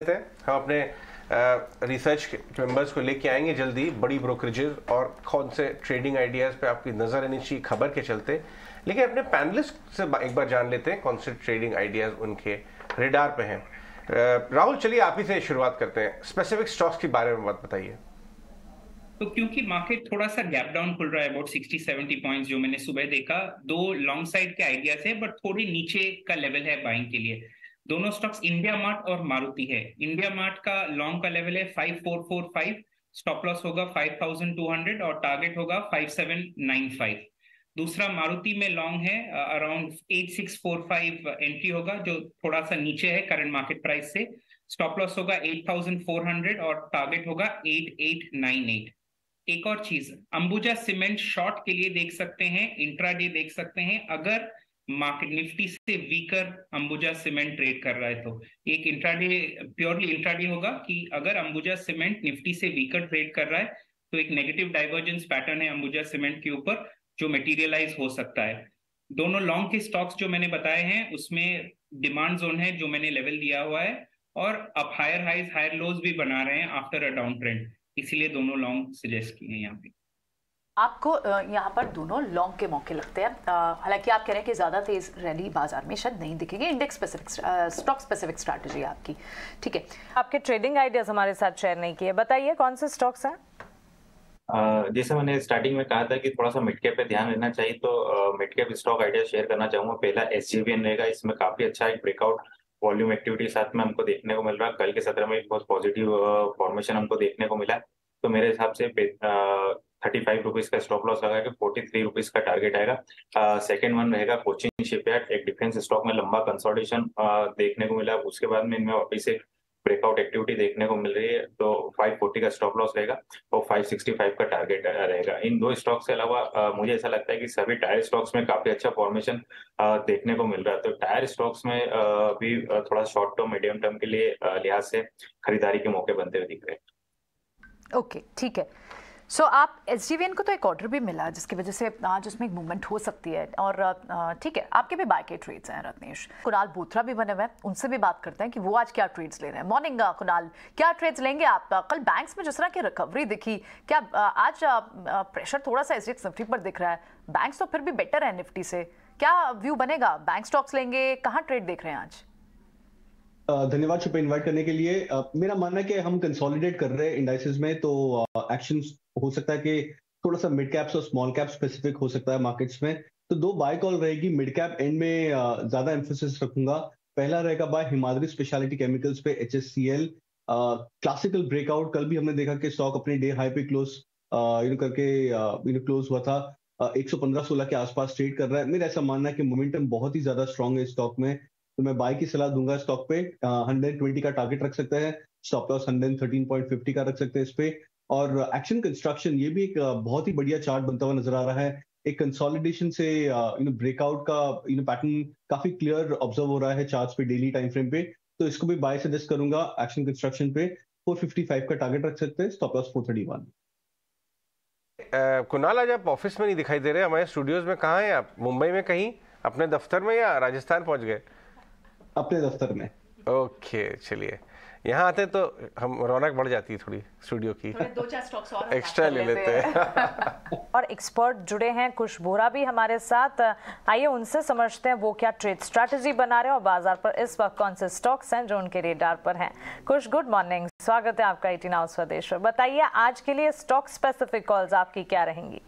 हैं। हम अपने रिसर्च मेंबर्स को लेके आएँगे जल्दी, बड़ी ब्रोकरेजेस और कौन से ट्रेडिंग आइडियाज़ पे आपकी नज़र रहनी चाहिए, खबर के चलते। लेकिन अपने पैनलिस्ट से एक बार जान लेते हैं कौन से ट्रेडिंग आइडियाज़ उनके रेडार पे हैं। राहुल, चलिए आप ही से शुरुआत करते हैं। स्पेसिफिक स्टॉक्स के बारे में बात बताइए। तो क्योंकि मार्केट थोड़ा सा गैप डाउन खुल रहा है अबाउट 60 70 पॉइंट्स जो मैंने सुबह देखा, दो लॉन्ग साइड के आइडियाज़ है बट थोड़ी नीचे का लेवल है बाइंग के लिए। दोनों स्टॉक्स इंडिया मार्ट और मारुति है। इंडिया मार्ट का लॉन्ग का लेवल है 5445 स्टॉप लॉस होगा 5200 और टारगेट होगा 5795 दूसरा मारुति में लॉन्ग है अराउंड 8645 एंट्री होगा, जो थोड़ा सा नीचे है करंट मार्केट प्राइस से। स्टॉप लॉस होगा 8400 और टारगेट होगा 8898 एक और चीज़, अंबुजा सीमेंट शॉर्ट के लिए देख सकते हैं इंट्राडे देख सकते हैं। अगर मार्केट निफ्टी से वीकर अंबुजा सीमेंट ट्रेड कर रहा है तो। एक इंट्राडे प्योरली इंट्राडे होगा कि अगर अंबुजा सीमेंट निफ्टी से वीकर ट्रेड कर रहा है तो एक नेगेटिव डाइवर्जेंस पैटर्न है अंबुजा सीमेंट के ऊपर, जो मटेरियलाइज हो सकता है। दोनों लॉन्ग के स्टॉक्स जो मैंने बताए हैं, उसमें डिमांड जोन है जो मैंने लेवल दिया हुआ है, और अब हायर हाइज हायर लोज भी बना रहे हैं आफ्टर अ डाउन ट्रेंड इसीलिए दोनों लॉन्ग सजेस्ट किए हैं यहाँ पे। आपको यहाँ पर दोनों लॉन्ग के मौके लगते हैं। हालाँकि आप कह रहे हैं कि ज़्यादा तेज रैली बाज़ार में शायद नहीं दिखेगी। Index specific stock specific strategy आपकी। ठीक है। आपके ट्रेडिंग आइडियाज़ हमारे साथ शेयर नहीं किए। बताइए कौन से स्टॉक्स हैं? जैसे मैंने स्टार्टिंग में कहा था कि थोड़ा सा मिड कैप पे ध्यान देना चाहिए तो mid cap stock idea share करना चाहूँगा। पहला एस रहेगा। इसमें काफ़ी अच्छा एक ब्रेकआउट वॉल्यूम एक्टिविटी साथ में हमको देखने को मिल रहा है। कल के सत्र में एक बहुत पॉजिटिव फॉर्मेशन हमको देखने को मिला। तो मेरे हिसाब से थर्टी फाइव रुपीज़ का स्टॉप लॉस लगा के फोर्टी थ्री रुपीज़ का टारगेट आएगा। सेकंड वन रहेगा कोचिंग शिपयार्ड एक डिफेंस स्टॉक में लंबा कंसोलिडेशन देखने को मिला। उसके बाद में इनमें वापिस एक ब्रेकआउट एक्टिविटी देखने को मिल रही है। तो 540 का स्टॉप लॉस रहेगा और 565 का टारगेट रहेगा। इन दो स्टॉक्स के अलावा मुझे ऐसा लगता है कि सभी टायर स्टॉक्स में काफ़ी अच्छा फॉर्मेशन देखने को मिल रहा है। तो टायर स्टॉक्स में भी थोड़ा शॉर्ट टर्म मीडियम टर्म के लिए लिहाज से खरीदारी के मौके बनते हुए दिख रहे हैं। ओके ठीक है। सो so, आप एस को तो एक ऑर्डर भी मिला जिसकी वजह से आज उसमें एक मूवमेंट हो सकती है। और ठीक है आपके भी बाय के ट्रेड्स हैं रत्नेश। कुणाल बोथरा भी बने हुए हैं उनसे भी बात करते हैं कि वो आज क्या ट्रेड्स ले रहे हैं। मॉर्निंग कुणाल क्या ट्रेड्स लेंगे आप? कल बैंक्स में जिस तरह की रिकवरी दिखी क्या आज प्रेशर थोड़ा सा एस निफ्टी पर दिख रहा है? बैंक्स तो फिर भी बेटर है निफ्टी से। क्या व्यू बनेगा? बैंक स्टॉक्स लेंगे कहाँ ट्रेड देख रहे हैं आज? धन्यवाद शुभ इनवाइट करने के लिए। मेरा मानना है कि हम कंसोलिडेट कर रहे हैं इंडाइसिस में तो एक्शन हो सकता है कि थोड़ा सा मिड कैप्स और स्मॉल कैप स्पेसिफिक हो सकता है मार्केट्स में। तो दो बाय कॉल रहेगी मिड कैप एंड में ज़्यादा एम्फोसिस रखूँगा। पहला रहेगा बाय हिमाद्री स्पेशलिटी केमिकल्स पे एच क्लासिकल ब्रेकआउट कल भी हमने देखा कि स्टॉक अपने डे हाई पे क्लोज यू नो करके यू नो क्लोज हुआ था। एक सौ पंद्रह सोलह के आसपास ट्रेड कर रहा है। मेरा ऐसा मानना है कि मोमेंटम बहुत ही ज़्यादा स्ट्रॉन्ग है स्टॉक में। तो मैं बाय की सलाह दूँगा स्टॉक पे। हंड्रेड ट्वेंटी का टारगेट रख सकते हैं। Stop loss hundred thirteen point fifty का रख सकते हैं इस पे। और एक्शन कंस्ट्रक्शन ये भी एक बहुत ही बढ़िया चार्ट बनता हुआ नज़र आ रहा है। एक कंसोलिडेशन से यू नो ब्रेकआउट का यू नो पैटर्न काफ़ी क्लियर ऑब्ज़र्व हो रहा है चार्ट्स पे डेली टाइम फ्रेम पे। तो इसको भी बाय सजेस्ट करूँगा एक्शन कंस्ट्रक्शन पे। 455 का टारगेट रख सकते हैं स्टॉप लॉस 431 कुणाल, आज आप ऑफ़िस में नहीं दिखाई दे रहे, हमारे स्टूडियोज में कहाँ हैं आप? मुंबई में कहीं? अपने दफ्तर में या राजस्थान पहुँच गए? अपने दफ्तर में। ओके चलिए। यहाँ आते हैं तो हम रौनक बढ़ जाती है थोड़ी स्टूडियो की। दो चार स्टॉक्स और एक्स्ट्रा ले लेते हैं। और एक्सपर्ट जुड़े हैं कुश बोरा भी हमारे साथ। आइए उनसे समझते हैं वो क्या ट्रेड स्ट्रैटेजी बना रहे हैं और बाज़ार पर इस वक्त कौन से स्टॉक्स हैं जो उनके रेडार पर हैं। कुश गुड मॉर्निंग स्वागत है आपका एटीन हाउस स्वदेश बताइए आज के लिए स्टॉक स्पेसिफिक कॉल्स आपकी क्या रहेंगी?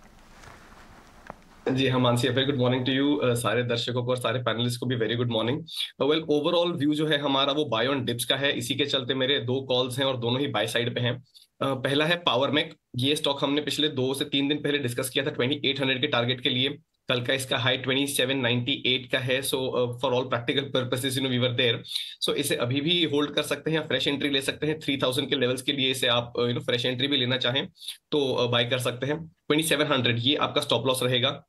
जी हाँ Mansi very good morning to you सारे दर्शकों को और सारे पैनलिस्ट को भी very good morning well overall view जो है हमारा वो बाय ऑन डिप्स का है. इसी के चलते मेरे दो कॉल्स हैं और दोनों ही बाय साइड पे हैं. Uh, पहला है पावर मैक ये स्टॉक हमने पिछले दो से तीन दिन पहले डिस्कस किया था ट्वेंटी एट हंड्रेड के टारगेट के लिए. कल का इसका हाई 2798 का है. So for all practical purposes you know we were there so इसे अभी भी होल्ड कर सकते हैं फ्रेश एंट्री ले सकते हैं. 3000 के लेवल्स के लिए इसे आप यू नो फ्रेश एंट्री भी लेना चाहें तो बाय uh, कर सकते हैं. 2700 ये आपका स्टॉप लॉस रहेगा.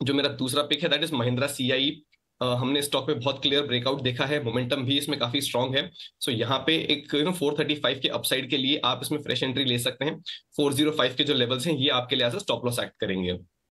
जो मेरा दूसरा पिक है that is Mahindra C I हमने स्टॉक में बहुत क्लियर ब्रेकआउट देखा है मोमेंटम भी इसमें काफ़ी स्ट्रॉन्ग है। सो so, यहाँ पे एक यू नो 435 के अपसाइड के लिए आप इसमें फ्रेश एंट्री ले सकते हैं। 405 के जो लेवल्स हैं ये आपके लिए स्टॉप लॉस एक्ट करेंगे।